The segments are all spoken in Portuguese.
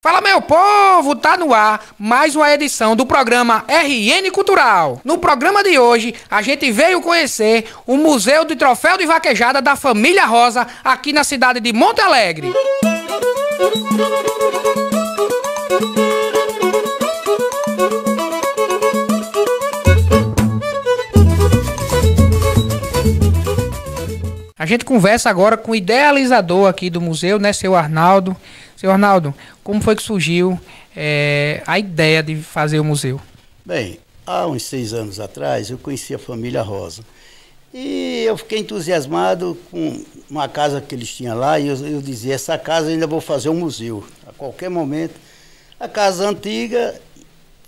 Fala meu povo, tá no ar mais uma edição do programa RN Cultural. No programa de hoje, a gente veio conhecer o Museu de Troféu de Vaquejada da Família Rosa aqui na cidade de Monte Alegre. A gente conversa agora com o idealizador aqui do museu, né, seu Arnaldo. Seu Arnaldo, como foi que surgiu é, a ideia de fazer o museu? Bem, há uns seis anos atrás eu conheci a família Rosa. E eu fiquei entusiasmado com uma casa que eles tinham lá, e eu, eu dizia, essa casa ainda vou fazer um museu, a qualquer momento. A casa antiga,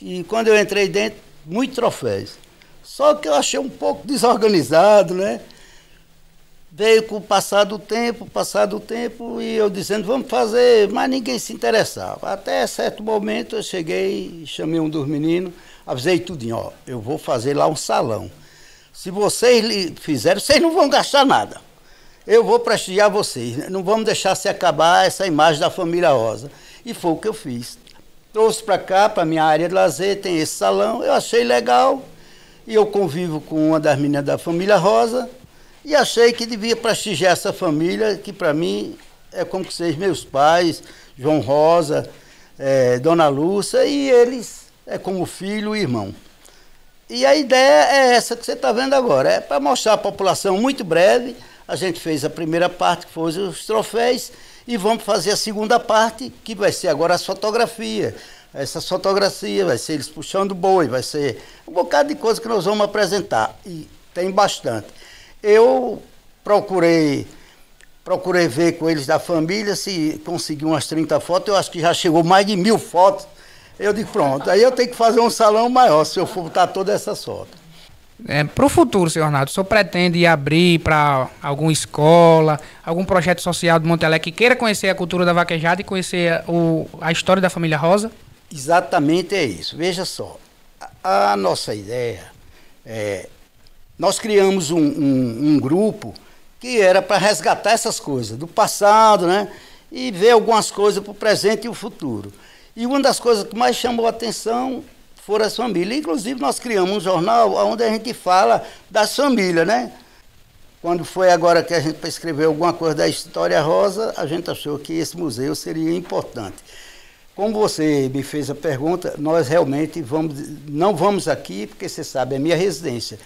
e quando eu entrei dentro, muitos troféus. Só que eu achei um pouco desorganizado, né? Veio com o passar do tempo, passar do tempo, e eu dizendo, vamos fazer, mas ninguém se interessava. Até certo momento eu cheguei, chamei um dos meninos, avisei tudinho, ó, eu vou fazer lá um salão. Se vocês fizerem, vocês não vão gastar nada. Eu vou prestigiar vocês, não vamos deixar se acabar essa imagem da família Rosa. E foi o que eu fiz. Trouxe para cá, para minha área de lazer, tem esse salão, eu achei legal. E eu convivo com uma das meninas da família Rosa, e achei que devia prestigiar essa família, que para mim é como que meus pais, João Rosa, é, Dona Lúcia, e eles é como filho e irmão. E a ideia é essa que você está vendo agora, é para mostrar à população muito breve. A gente fez a primeira parte, que foi os troféus, e vamos fazer a segunda parte, que vai ser agora as fotografias. Essa fotografia vai ser eles puxando boi, vai ser um bocado de coisa que nós vamos apresentar. E tem bastante. Eu procurei procurei ver com eles da família se conseguir umas 30 fotos. Eu acho que já chegou mais de mil fotos. Eu digo, pronto, aí eu tenho que fazer um salão maior se eu for botar todas essas fotos. É, para o futuro, senhor Arnaldo, o senhor pretende abrir para alguma escola, algum projeto social do Montelé que queira conhecer a cultura da vaquejada e conhecer o, a história da família Rosa? Exatamente é isso. Veja só, a, a nossa ideia é nós criamos um, um, um grupo que era para resgatar essas coisas do passado, né? E ver algumas coisas para o presente e o futuro. E uma das coisas que mais chamou a atenção foram as famílias. Inclusive, nós criamos um jornal onde a gente fala das famílias, né? Quando foi agora que a gente escrever alguma coisa da História Rosa, a gente achou que esse museu seria importante. Como você me fez a pergunta, nós realmente vamos, não vamos aqui, porque você sabe, é minha residência.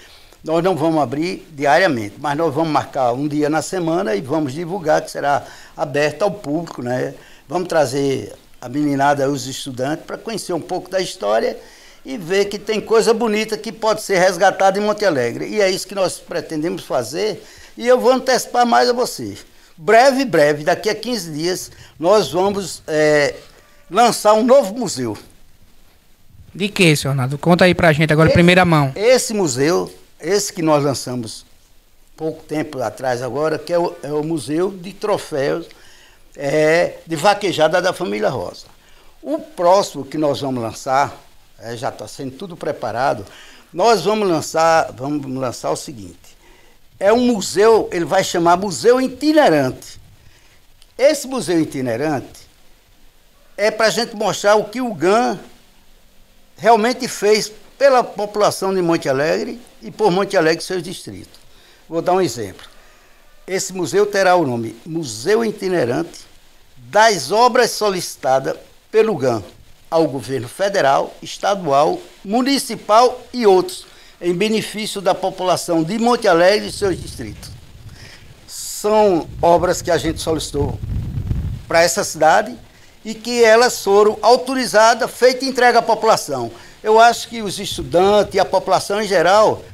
Nós não vamos abrir diariamente, mas nós vamos marcar um dia na semana e vamos divulgar que será aberto ao público, né? Vamos trazer a meninada, os estudantes, para conhecer um pouco da história e ver que tem coisa bonita que pode ser resgatada em Monte Alegre. E é isso que nós pretendemos fazer. E eu vou antecipar mais a vocês. Breve, breve, daqui a 15 dias, nós vamos é, lançar um novo museu. De que, senhor Arnaldo? Conta aí pra gente agora, esse, primeira mão. Esse museu esse que nós lançamos pouco tempo atrás agora, que é o, é o Museu de Troféus é, de Vaquejada da Família Rosa. O próximo que nós vamos lançar, é, já está sendo tudo preparado, nós vamos lançar, vamos lançar o seguinte. É um museu, ele vai chamar Museu Itinerante. Esse museu itinerante é para a gente mostrar o que o GAN realmente fez pela população de Monte Alegre e por Monte Alegre e seus distritos. Vou dar um exemplo. Esse museu terá o nome Museu Itinerante das obras solicitadas pelo GAN ao governo federal, estadual, municipal e outros, em benefício da população de Monte Alegre e seus distritos. São obras que a gente solicitou para essa cidade e que elas foram autorizadas, feita entrega à população. Eu acho que os estudantes e a população em geral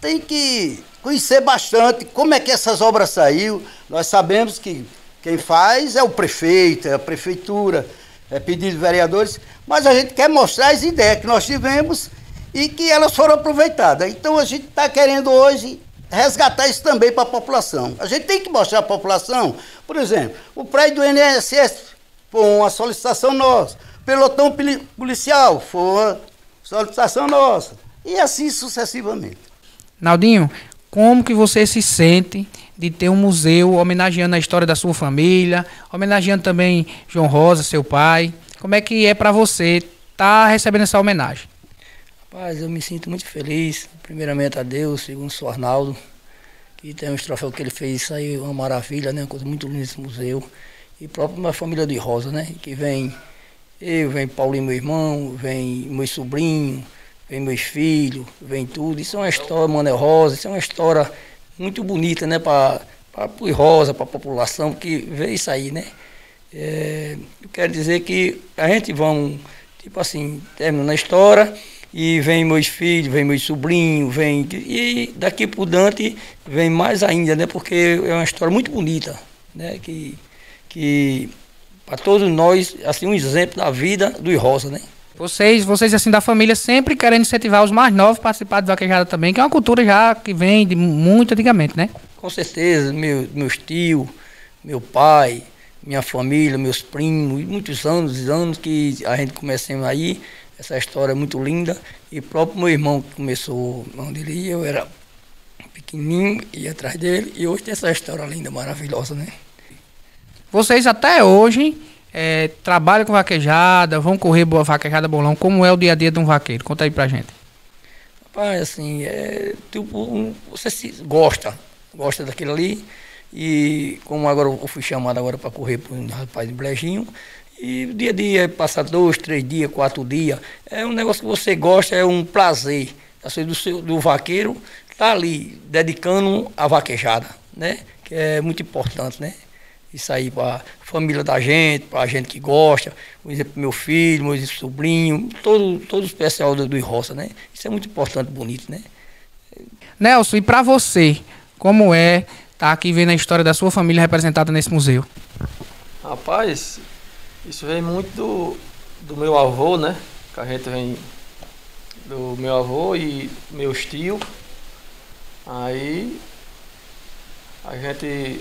tem que conhecer bastante como é que essas obras saíram. Nós sabemos que quem faz é o prefeito, é a prefeitura, é pedido de vereadores, mas a gente quer mostrar as ideias que nós tivemos e que elas foram aproveitadas. Então a gente está querendo hoje resgatar isso também para a população. A gente tem que mostrar à população, por exemplo, o prédio do INSS foi uma solicitação nossa, pelotão policial foi solicitação nossa, e assim sucessivamente. Naldinho, como que você se sente de ter um museu homenageando a história da sua família, homenageando também João Rosa, seu pai? Como é que é para você estar tá recebendo essa homenagem? Rapaz, eu me sinto muito feliz. Primeiramente a Deus, segundo o Arnaldo, que tem um troféu que ele fez, isso aí é uma maravilha, né? Uma coisa muito linda esse museu. E próprio uma família de Rosa, né? Que vem eu, vem Paulinho, meu irmão, vem meu sobrinho, vem meus filhos, vem tudo. Isso é uma história, Manuel Rosa, isso é uma história muito bonita, né? Para o Rosa, para a população que vê isso aí, né? É, eu quero dizer que a gente vamos, tipo assim, terminando a história e vem meus filhos, vem meus sobrinhos, vem. E daqui por diante vem mais ainda, né? Porque é uma história muito bonita, né? Que, que para todos nós, assim, um exemplo da vida do Rosa, né? Vocês, vocês assim da família sempre querendo incentivar os mais novos a participar de vaquejada também, que é uma cultura já que vem de muito antigamente, né? Com certeza, meu, meus tios, meu pai, minha família, meus primos, muitos anos, anos que a gente começou aí, essa história é muito linda. E próprio meu irmão que começou onde ele ia, eu era pequenininho, ia atrás dele, e hoje tem essa história linda, maravilhosa, né? Vocês até hoje é, trabalham com vaquejada, vão correr boa vaquejada bolão, como é o dia a dia de um vaqueiro? Conta aí pra gente. Rapaz, assim, é, tipo, você se gosta, gosta daquilo ali, e como agora eu fui chamado agora para correr para um rapaz de Brejinho, e dia a dia, passar dois, três dias, quatro dias, é um negócio que você gosta, é um prazer. Assim, do, seu, do vaqueiro tá ali, dedicando a vaquejada, né? Que é muito importante, né? Isso aí para a família da gente, para a gente que gosta, por exemplo, meu filho, meu sobrinho, todo, todo o especial do, do Roça, né? Isso é muito importante, bonito, né? Nelson, e para você, como é estar tá aqui vendo a história da sua família representada nesse museu? Rapaz, isso vem muito do, do meu avô, né? Que a gente vem do meu avô e meus tios. Aí a gente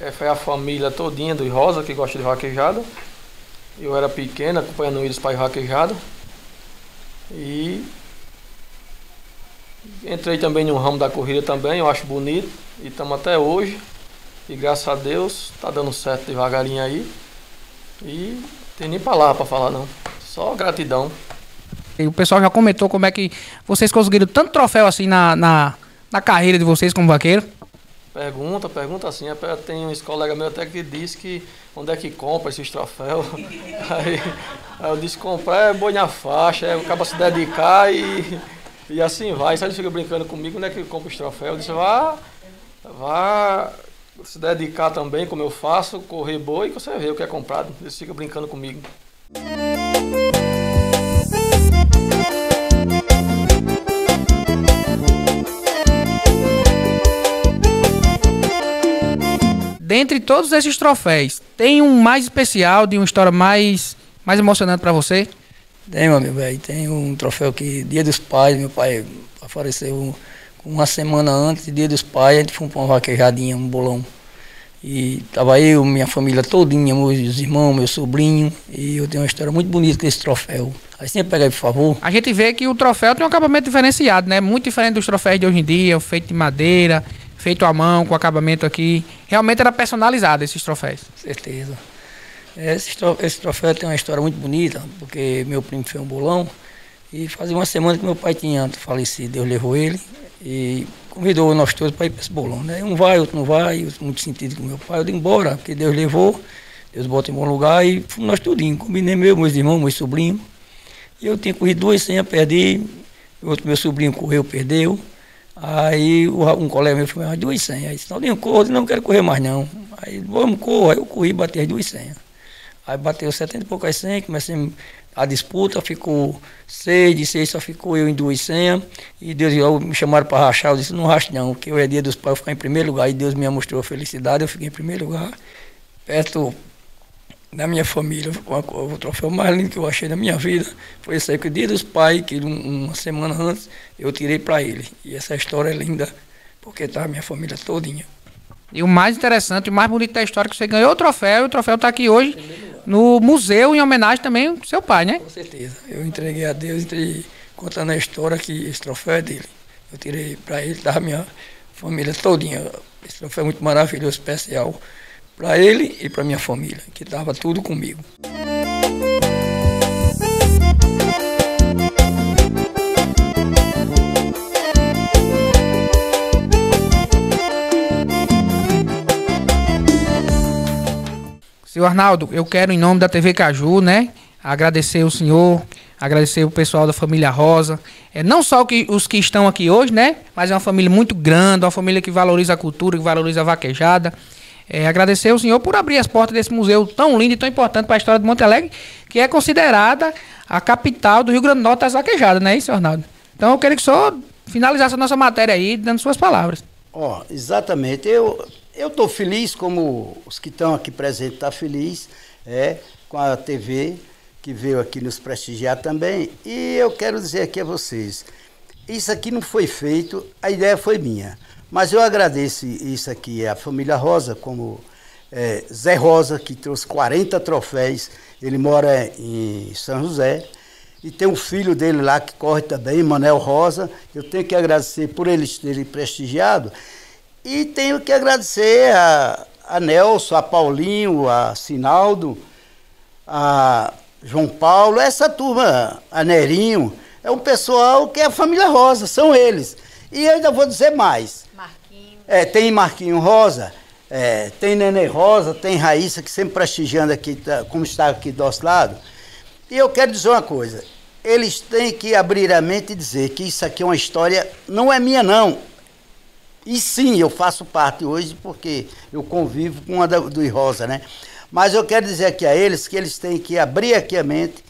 é, foi a família todinha do Rosa que gosta de vaquejada. Eu era pequeno acompanhando eles para vaquejada. E entrei também no ramo da corrida também, eu acho bonito. E estamos até hoje. E graças a Deus está dando certo devagarinho aí. E tem nem palavra para falar não. Só gratidão. E o pessoal já comentou como é que vocês conseguiram tanto troféu assim na, na, na carreira de vocês como vaqueiro. Pergunta, pergunta assim. Tem uns colegas meus até que disse que onde é que compra esses troféus. Aí, aí eu disse, comprar é boi na faixa, é, acaba se dedicar e, e assim vai. Aí ele fica brincando comigo, onde é que compra os troféus? Eu disse, vá, vá se dedicar também, como eu faço, correr boi, que você vê o que é comprado. Eles ficam brincando comigo. Dentre todos esses troféus, tem um mais especial, de uma história mais, mais emocionante para você? Tem, meu velho. Tem um troféu que, Dia dos Pais, meu pai apareceu uma semana antes, Dia dos Pais, a gente foi para uma vaquejadinha, um bolão. E tava eu, minha família todinha, meus irmãos, meu sobrinho, e eu tenho uma história muito bonita com esse troféu. Aí sempre pega aí, por favor. A gente vê que o troféu tem um acabamento diferenciado, né? Muito diferente dos troféus de hoje em dia, feito de madeira, feito à mão, com acabamento aqui. Realmente era personalizado esses troféus. Certeza. Esse, esse troféu tem uma história muito bonita, porque meu primo fez um bolão e fazia uma semana que meu pai tinha falecido. Deus levou ele e convidou nós todos para ir para esse bolão. Né? Um vai, outro não vai, outro muito sentido com meu pai. Eu disse, embora, porque Deus levou, Deus bota em bom lugar e fomos nós tudinho. Combinei meu, meus irmãos, meus sobrinhos. E eu tinha corrido duas senhas, perdi. Outro meu sobrinho correu, perdeu. Aí um colega meu falou, duas senhas. Aí disse, não, corro, não quero correr mais não. Aí, vamos, correr. Aí eu corri e bati as duas senhas. Aí bateu 70 e poucas senhas, comecei a disputa, ficou seis, de seis só ficou eu em duas senhas. E Deus me chamaram para rachar, eu disse, não rache não, porque hoje é dia dos pais, eu ficar em primeiro lugar. E Deus me mostrou a felicidade, eu fiquei em primeiro lugar, perto da minha família. O, o troféu mais lindo que eu achei na minha vida foi esse aí, que o dia dos pais, que uma semana antes, eu tirei para ele. E essa história é linda, porque tá a minha família todinha. E o mais interessante, o mais bonito da história é que você ganhou o troféu, e o troféu está aqui hoje no museu, em homenagem também ao seu pai, né? Com certeza. Eu entreguei a Deus, entreguei, contando a história que esse troféu é dele. Eu tirei para ele, da minha família todinha. Esse troféu é muito maravilhoso, especial para ele e para minha família, que estava tudo comigo. Seu Arnaldo, eu quero, em nome da TV Caju, né, agradecer o senhor, agradecer o pessoal da família Rosa. É, não só que, os que estão aqui hoje, né, mas é uma família muito grande, uma família que valoriza a cultura, que valoriza a vaquejada. É, agradecer ao senhor por abrir as portas desse museu tão lindo e tão importante para a história de Monte Alegre, que é considerada a capital do Rio Grande do Norte das vaquejadas, não é isso, Arnaldo? Então eu queria que o senhor finalizasse a nossa matéria aí, dando suas palavras. Ó, oh, exatamente. Eu eu estou feliz, como os que estão aqui presentes estão tá felizes, é, com a TV que veio aqui nos prestigiar também. E eu quero dizer aqui a vocês, isso aqui não foi feito, a ideia foi minha. Mas eu agradeço isso aqui, a família Rosa, como é, Zé Rosa, que trouxe 40 troféus, ele mora em São José, e tem um filho dele lá que corre também, Manel Rosa. Eu tenho que agradecer por eles terem prestigiado. E tenho que agradecer a, a Nelson, a Paulinho, a Sinaldo, a João Paulo, essa turma, a Nerinho, é um pessoal que é a família Rosa, são eles. E eu ainda vou dizer mais. Marquinho. É, tem Marquinho Rosa, é, tem Nenê Rosa, tem Raíssa, que sempre prestigiando aqui, tá, como está aqui do nosso lado. E eu quero dizer uma coisa, eles têm que abrir a mente e dizer que isso aqui é uma história, não é minha não. E sim, eu faço parte hoje porque eu convivo com a do, do Rosa, né? Mas eu quero dizer aqui a eles que eles têm que abrir aqui a mente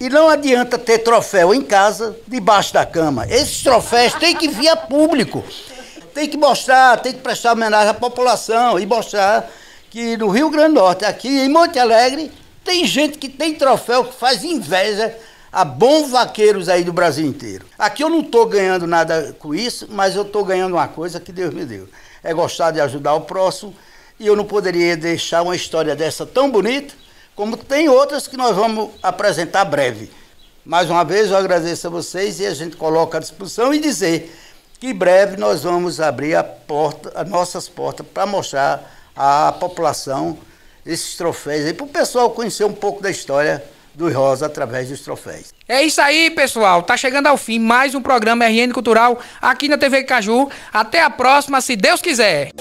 e não adianta ter troféu em casa, debaixo da cama. Esses troféus têm que vir a público. Tem que mostrar, tem que prestar homenagem à população e mostrar que no Rio Grande do Norte, aqui em Monte Alegre, tem gente que tem troféu que faz inveja a bons vaqueiros aí do Brasil inteiro. Aqui eu não estou ganhando nada com isso, mas eu estou ganhando uma coisa que Deus me deu. É gostar de ajudar o próximo e eu não poderia deixar uma história dessa tão bonita, como tem outras que nós vamos apresentar breve. Mais uma vez eu agradeço a vocês e a gente coloca à disposição e dizer que breve nós vamos abrir a porta, as nossas portas para mostrar à população esses troféus aí, para o pessoal conhecer um pouco da história do Rosa através dos troféus. É isso aí, pessoal. Tá chegando ao fim mais um programa RN Cultural aqui na TV Caju. Até a próxima, se Deus quiser.